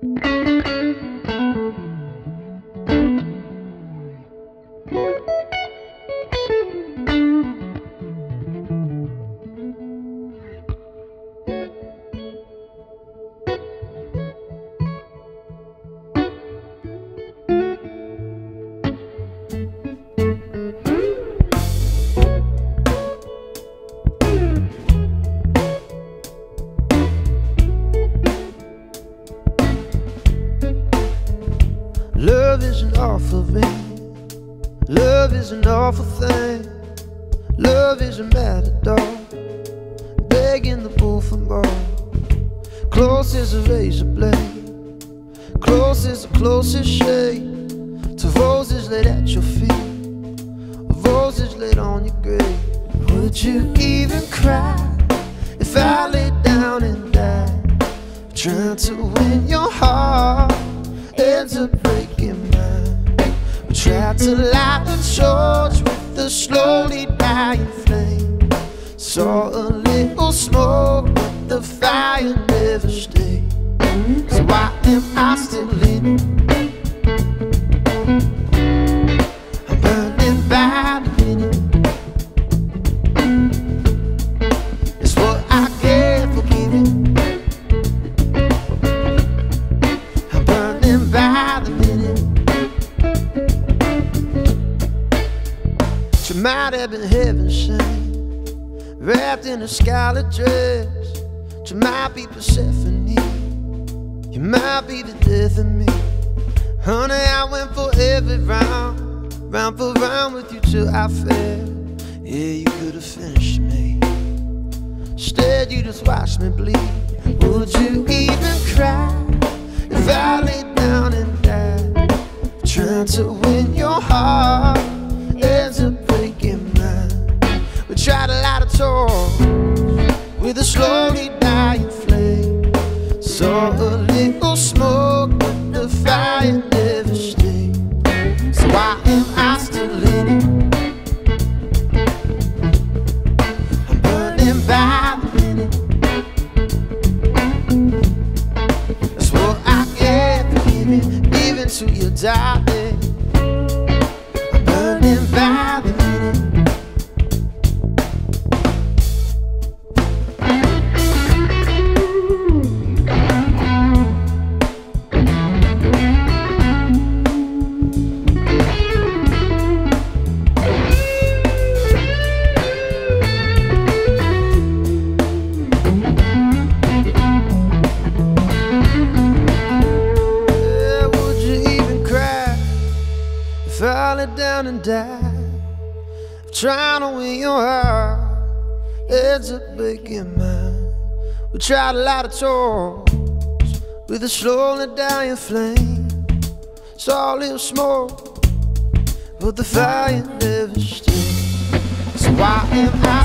Love Love is an awful thing. Love is a matador, begging the bull for more. Close as a razor blade, close as the closest shade to roses laid at your feet, roses laid on your grave. Would you even cry if I laid down and died, trying to win your heart? ends up breaking tried to light the torch with the slowly dying flame. Saw a little smoke, but the fire never stayed. So why am I still living? Been heaven sent, wrapped in a scarlet dress. She might be Persephone. You might be the death of me. Honey, I went for every round, round for round with you till I fell. Yeah, you could have finished me. Instead, you just watched me bleed. Would you even cry if I laid down and died? Trying to win your heart tried a lot of torch with a slowly dying flame. Saw a little smoke, but the fire never stayed. So why am I still in it? I'm burning by the minute. That's what I get for giving, giving to you, darling. Down and died? Trying to win your heart ends up breaking mine. We tried a lot of torch with a slowly dying flame. Saw a little smoke, but the fire never stayed. So why am I